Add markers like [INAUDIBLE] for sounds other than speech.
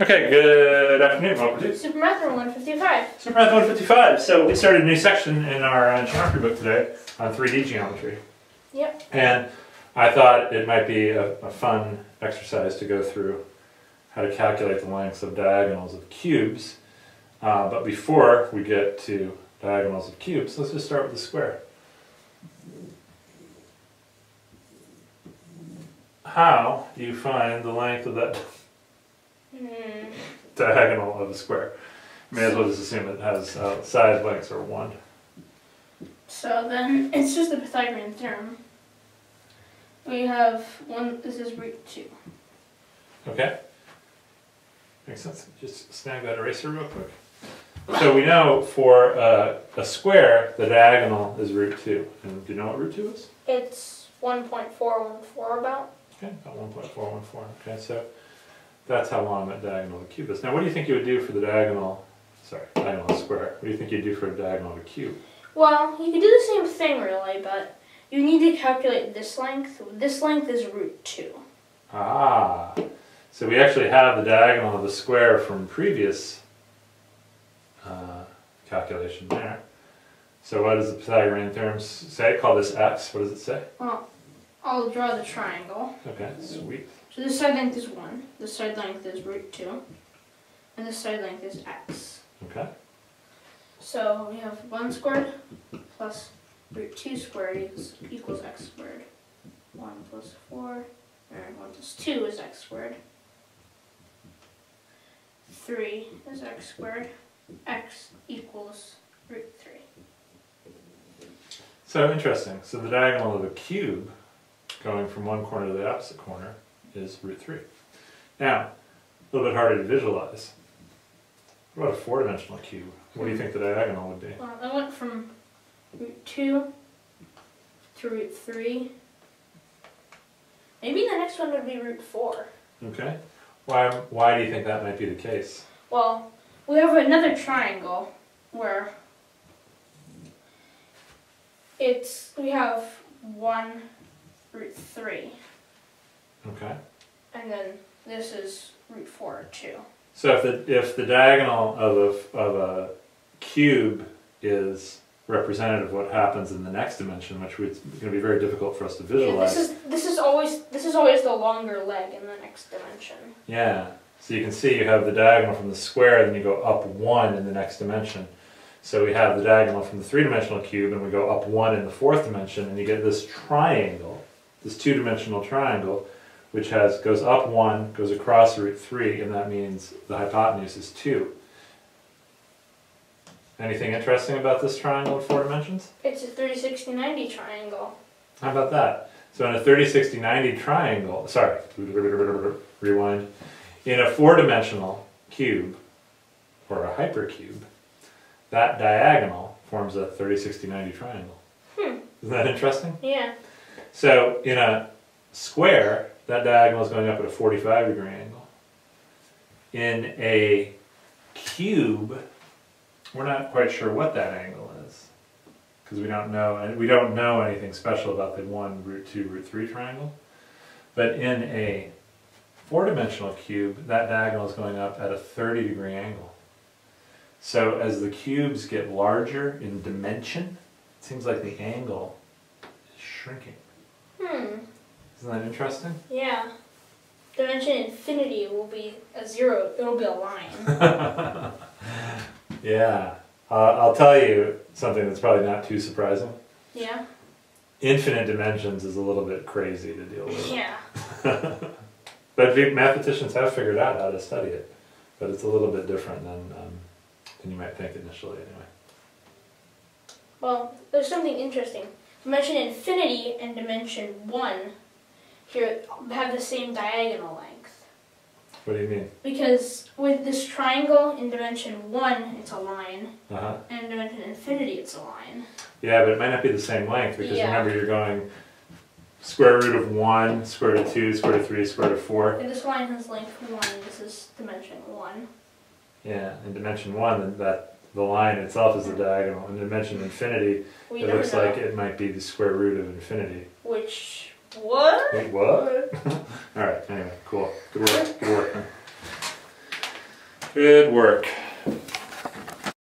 Okay, good afternoon. Welcome to Supermath 155. Supermath 155. So we started a new section in our uh, geometry book today on 3D geometry. Yep. And I thought it might be a, a fun exercise to go through how to calculate the lengths of diagonals of cubes. Uh, but before we get to diagonals of cubes, let's just start with the square. How do you find the length of that Hmm. diagonal of a square? May as well just assume it has uh, side lengths are 1. So then it's just the Pythagorean theorem. We have one, this is root 2. Okay? Makes sense. Just snag that eraser real quick. So we know for uh, a square, the diagonal is root 2. And do you know what root 2 is? It's 1.414 about. Okay, about 1.414. Okay, so that's how long that diagonal of a cube is. Now what do you think you would do for the diagonal, sorry, diagonal square? What do you think you'd do for a diagonal of a cube? Well, you could do the same thing really, but you need to calculate this length. This length is root 2. Ah, so we actually have the diagonal of the square from previous uh, calculation there. So what does the Pythagorean theorem say? Call this x. What does it say? Well, I'll draw the triangle. Okay, sweet. So this side length is 1, this side length is root 2, and this side length is x. Okay, So we have 1 squared plus root 2 squared equals, equals x squared. 1 plus 4, or 1 plus 2 is x squared. 3 is x squared. x equals root 3. so interesting. So the diagonal of a cube going from one corner to the opposite corner is root 3. Now, a little bit harder to visualize. What about a four-dimensional cube? What do you think the diagonal would be? Well, I went from root 2 to root 3. Maybe the next one would be root 4. Okay. Why, why do you think that might be the case? Well, we have another triangle where it's we have one root three, Okay. and then this is root four two. So if the if the diagonal of a of a cube is representative of what happens in the next dimension, which is going to be very difficult for us to Yeah, visualize. this is this is always this is always the longer leg in the next dimension. Yeah. So you can see you have the diagonal from the square, then you go up one in the next dimension. So we have the diagonal from the three-dimensional cube, and we go up one in the fourth dimension, and you get this triangle, this two-dimensional triangle, which has goes up one, goes across root three, and that means the hypotenuse is two. Anything interesting about this triangle in four dimensions? It's a 30, 60, 90 triangle. How about that? So in a 30, 60, 90 triangle, sorry, [LAUGHS] rewind. In a four-dimensional cube, or a hypercube, that diagonal forms a 30, 60, 90 triangle. Hmm. Isn't that interesting? Yeah. So in a square, that diagonal is going up at a 45 degree angle. In a cube, we're not quite sure what that angle is because we don't know and we don't know anything special about the one root two root three triangle. But in a four-dimensional cube, that diagonal is going up at a 30 degree angle. So as the cubes get larger in dimension, it seems like the angle is shrinking. Hmm. Isn't that interesting? Yeah. Dimension infinity will be a zero. It'll be a line. [LAUGHS] Yeah. Uh, I'll tell you something that's probably not too surprising. yeah. Infinite dimensions is a little bit crazy to deal with. Yeah. [LAUGHS] But mathematicians have figured out how to study it. But it's a little bit different than, um, than you might think initially, anyway. Well, there's something interesting. Dimension infinity and dimension 1 here have the same diagonal length. What do you mean? Because with this triangle in dimension 1, it's a line, Uh huh. and in dimension infinity, it's a line. Yeah, but it might not be the same length because Yeah. remember you're going square root of 1, square root of 2, square root of 3, square root of 4. And this line has length 1, this is dimension 1. Yeah, in dimension 1, then that the line itself is a diagonal. In dimension infinity, We it never looks know like it might be the square root of infinity. which. What? Wait, what? [LAUGHS] Alright, anyway, cool. Good work, good work. [LAUGHS] Good work.